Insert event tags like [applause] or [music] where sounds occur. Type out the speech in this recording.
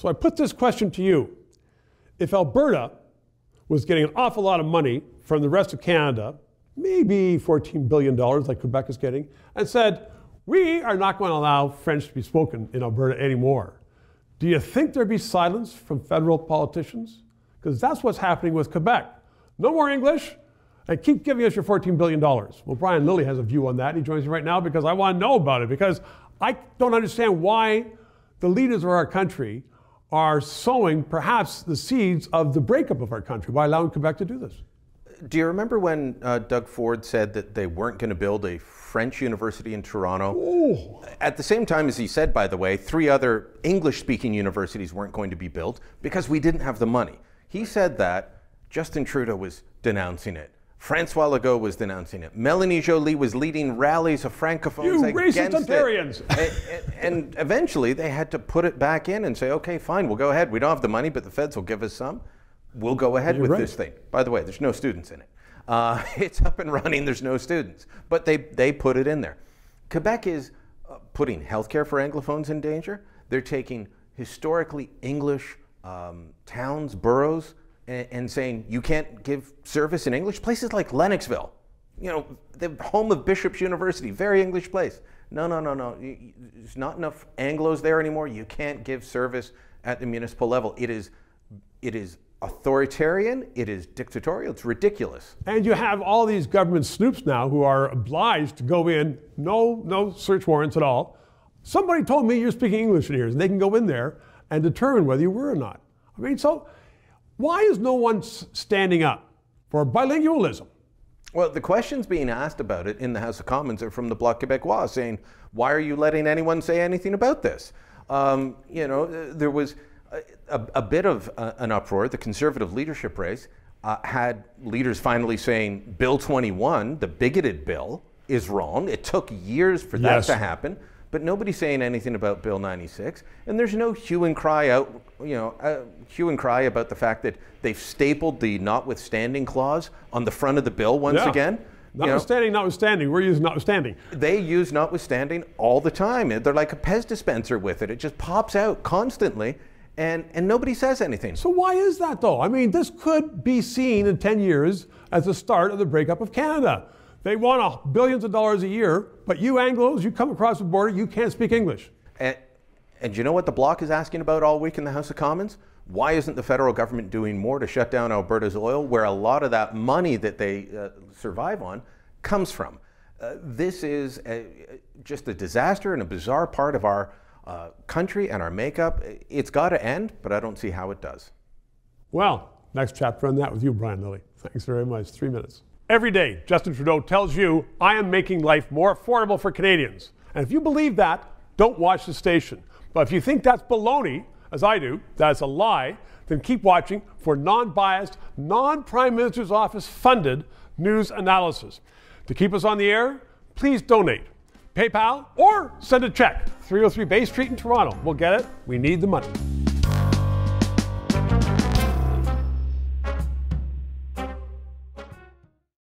So I put this question to you. If Alberta was getting an awful lot of money from the rest of Canada, maybe $14 billion like Quebec is getting, and said, we are not going to allow French to be spoken in Alberta anymore. Do you think there'd be silence from federal politicians? Because that's what's happening with Quebec. No more English, and keep giving us your $14 billion. Well, Brian Lilley has a view on that. He joins me right now because I want to know about it, because I don't understand why the leaders of our country are sowing perhaps the seeds of the breakup of our country by allowing Quebec to do this. Do you remember when uh, Doug Ford said that they weren't going to build a French university in Toronto? Ooh. At the same time as he said, by the way, three other English speaking universities weren't going to be built because we didn't have the money. He said that. Justin Trudeau was denouncing it. Francois Legault was denouncing it. Melanie Joly was leading rallies of francophones you against racist Ontarians. it. and, and eventually they had to put it back in and say, okay, fine, we'll go ahead. We don't have the money, but the feds will give us some. We'll go ahead You're with right. this thing. By the way, there's no students in it. Uh, [laughs] it's up and running, there's no students. But they, they put it in there. Quebec is uh, putting healthcare for Anglophones in danger. They're taking historically English um, towns, boroughs, and, saying you can't give service in English. Places like Lennoxville, you know, the home of Bishop's University, very English place. No, no, no, no. There's not enough Anglos there anymore. You can't give service at the municipal level. It is, it is authoritarian. It is dictatorial. It's ridiculous. And you have all these government snoops now who are obliged to go in, no, no search warrants at all. Somebody told me you're speaking English in here, and they can go in there and determine whether you were or not. I mean, so why is no one standing up for bilingualism? Well, the questions being asked about it in the House of Commons are from the Bloc Québécois, saying, "Why are you letting anyone say anything about this?" Um, you know, uh, there was a, a, a bit of uh, an uproar. The Conservative leadership race uh, had leaders finally saying, "Bill 21, the bigoted bill, is wrong." It took years for that Yes. to happen, but nobody's saying anything about Bill 96, and there's no hue and cry out, you know, uh, hue and cry about the fact that they've stapled the notwithstanding clause on the front of the bill once Yeah. again. You know, Notwithstanding, notwithstanding, we're using notwithstanding. they use notwithstanding all the time. They're like a Pez dispenser with it. It just pops out constantly, and, and nobody says anything. So why is that though? I mean, this could be seen in 10 years as the start of the breakup of Canada. They want billions of dollars a year, but you Anglos, you come across the border, you can't speak English. And, and you know what the Bloc is asking about all week in the House of Commons? Why isn't the federal government doing more to shut down Alberta's oil, where a lot of that money that they uh, survive on comes from? Uh, this is a, just a disaster and a bizarre part of our uh, country and our makeup. It's got to end, but I don't see how it does. Well, next chapter on that with you, Brian Lilley. Thanks very much. Three minutes. Every day, Justin Trudeau tells you, I am making life more affordable for Canadians. And if you believe that, don't watch the station. But if you think that's baloney, as I do, that's a lie, then keep watching for non biased, non Prime Minister's Office funded news analysis. To keep us on the air, please donate. PayPal or send a check. 303 Bay Street in Toronto. We'll get it. We need the money.